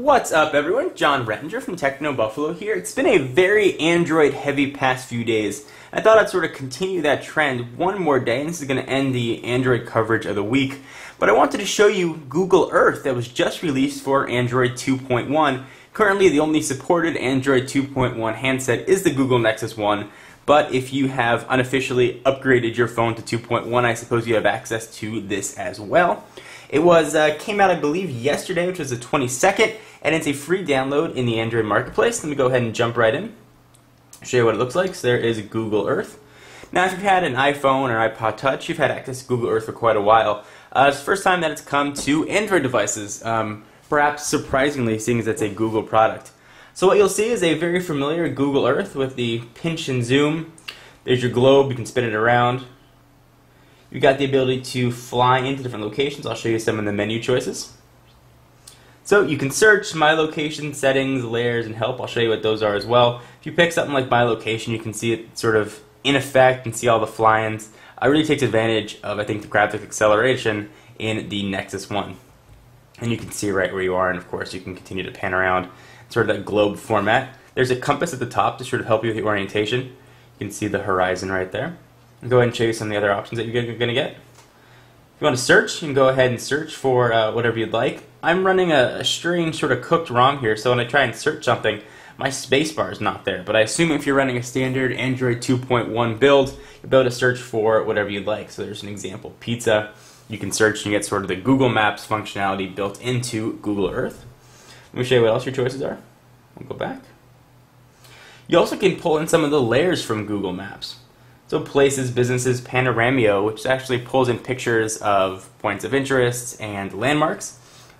What's up everyone? Jon Rettinger from Techno Buffalo here. It's been a very Android heavy past few days. I thought I'd sort of continue that trend one more day and this is going to end the Android coverage of the week. But I wanted to show you Google Earth that was just released for Android 2.1. Currently the only supported Android 2.1 handset is the Google Nexus 1. But if you have unofficially upgraded your phone to 2.1, I suppose you have access to this as well. It was uh, came out, I believe, yesterday, which was the 22nd, and it's a free download in the Android Marketplace. Let me go ahead and jump right in, show you what it looks like. So there is Google Earth. Now, if you've had an iPhone or iPod Touch, you've had access to Google Earth for quite a while. Uh, it's the first time that it's come to Android devices, um, perhaps surprisingly, seeing as it's a Google product. So what you'll see is a very familiar Google Earth with the pinch and zoom. There's your globe, you can spin it around. You've got the ability to fly into different locations. I'll show you some of the menu choices. So you can search my location, settings, layers, and help. I'll show you what those are as well. If you pick something like my location, you can see it sort of in effect and see all the fly-ins. It really takes advantage of, I think, the graphic acceleration in the Nexus 1. And you can see right where you are, and of course you can continue to pan around sort of that globe format. There's a compass at the top to sort of help you with the orientation. You can see the horizon right there go ahead and show you some of the other options that you're going to get. If you want to search, you can go ahead and search for uh, whatever you'd like. I'm running a, strange sort of cooked ROM here, so when I try and search something, my spacebar is not there. But I assume if you're running a standard Android 2.1 build, you'll be able to search for whatever you'd like. So there's an example, pizza. You can search and get sort of the Google Maps functionality built into Google Earth. Let me show you what else your choices are. We'll go back. You also can pull in some of the layers from Google Maps. So places, businesses, Panoramio, which actually pulls in pictures of points of interest and landmarks.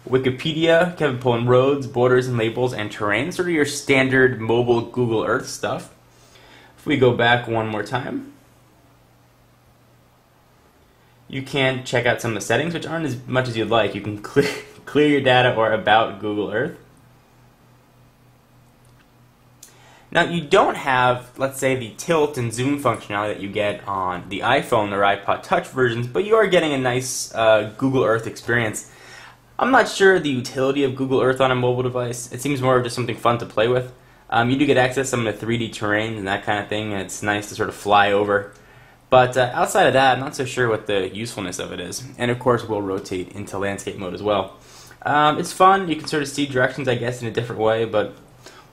Wikipedia, Kevin pulling roads, borders and labels, and terrain, sort of your standard mobile Google Earth stuff. If we go back one more time, you can check out some of the settings, which aren't as much as you'd like. You can clear, clear your data or about Google Earth. Now you don't have, let's say, the tilt and zoom functionality that you get on the iPhone or iPod Touch versions, but you are getting a nice uh, Google Earth experience. I'm not sure the utility of Google Earth on a mobile device. It seems more of just something fun to play with. Um, you do get access to some of the 3D terrain and that kind of thing, and it's nice to sort of fly over. But uh, outside of that, I'm not so sure what the usefulness of it is. And of course, we'll rotate into landscape mode as well. Um, it's fun. You can sort of see directions, I guess, in a different way, but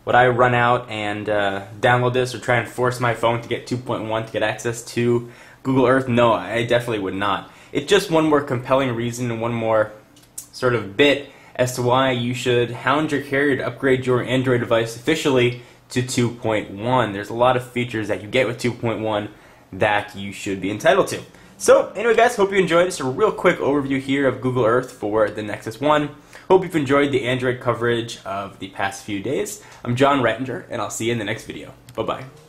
would I run out and uh, download this or try and force my phone to get 2.1 to get access to Google Earth? No, I definitely would not. It's just one more compelling reason and one more sort of bit as to why you should hound your carrier to upgrade your Android device officially to 2.1. There's a lot of features that you get with 2.1 that you should be entitled to. So, anyway, guys, hope you enjoyed. Just a real quick overview here of Google Earth for the Nexus 1. Hope you've enjoyed the Android coverage of the past few days. I'm Jon Rettinger, and I'll see you in the next video. Bye-bye.